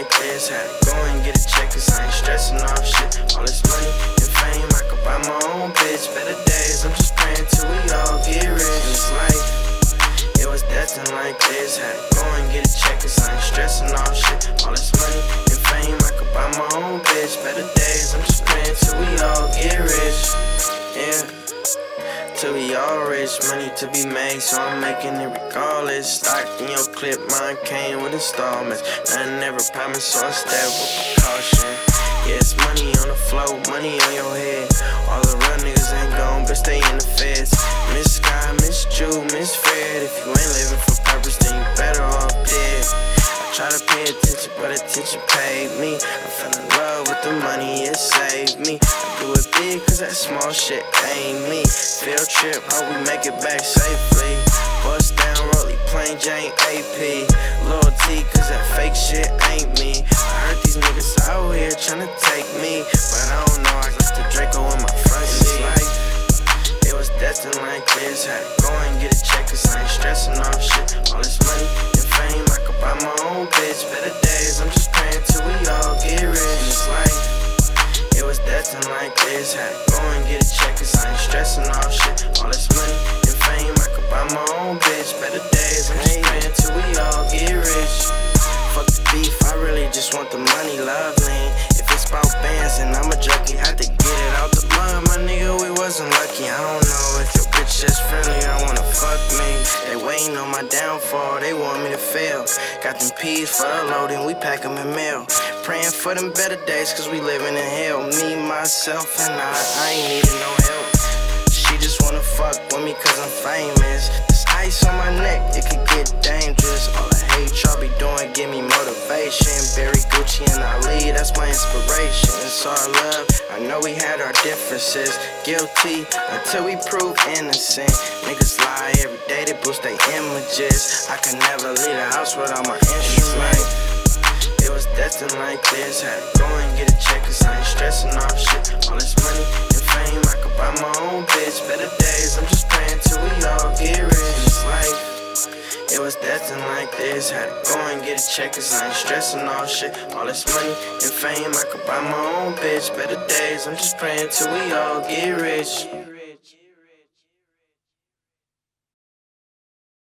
like this. Had to go and get a check, cause I ain't stressing off shit. All this money and fame, I could buy my own bitch. Better days, I'm just praying till we all get rich. In this life, it was destined like this. Had to go and get a check, cause I ain't stressing off shit. All this money and fame, I could buy my own bitch. Better days, I'm just praying till we all get rich. Yeah. Till we all rich, money to be made, so I'm making it regardless. Stock in your clip, mine came with installments. Nothing never promised, so I step with precaution. It's money on the floor, money on your head. All the real niggas ain't gone, but stay in the feds. Miss Sky, Miss Jew, Miss Fred. If you ain't attention, paid me. I fell in love with the money, it saved me. I do it big, cause that small shit ain't me. Field trip, hope we make it back safely. Bust down, Rolly, plain Jane AP. Loyalty, cause that fake shit ain't me. I heard these niggas out here tryna take me, but I don't know, I got the Draco in my front seat. It was destined like this. Had to go and get a check, cause I ain't stressing off shit. All this money I could buy my own bitch. Better days, I'm just praying till we all get rich. In this life, it was destined like this. Had to go and get a check, cause I ain't stressing off shit. All this money and fame, I could buy my own bitch. Better days, I'm just praying till we all get rich. Fuck the beef, I really just want the money, love lean. If it's about bands, then I'm a junkie, had to get it out the mud, my nigga. We wasn't lucky. I don't know if your bitch just friendly, They waiting on my downfall, they want me to fail. Got them peas for the loading, we pack them in mail. Praying for them better days, cause we living in hell. Me, myself, and I, I ain't needing no help. She just wanna fuck with me cause I'm famous. This ice on my neck, it could get dangerous. All the hate y'all be doing, give me motivation. Barry Gucci and Ali, that's my inspiration. It's our love, I know we had our differences. Guilty until we prove innocent. Niggas lie every day, they boost their images. I can never leave the house without my instruments. It was destined like this. Had to go and get a check, cause I destined like this. Had to go and get a check, cause I ain't stressing off shit. All this money and fame, I could buy my own bitch. Better days, I'm just praying till we all get rich.